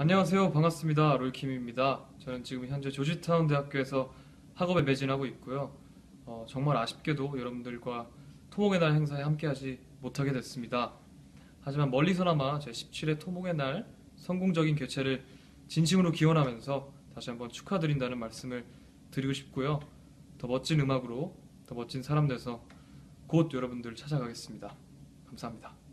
안녕하세요. 반갑습니다. 롤킴입니다. 저는 지금 현재 조지타운 대학교에서 학업에 매진하고 있고요. 어, 정말 아쉽게도 여러분들과 토목의 날 행사에 함께하지 못하게 됐습니다. 하지만 멀리서나마 제 17회 토목의 날 성공적인 개최를 진심으로 기원하면서 다시 한번 축하드린다는 말씀을 드리고 싶고요. 더 멋진 음악으로 더 멋진 사람 돼서 곧 여러분들 찾아가겠습니다. 감사합니다.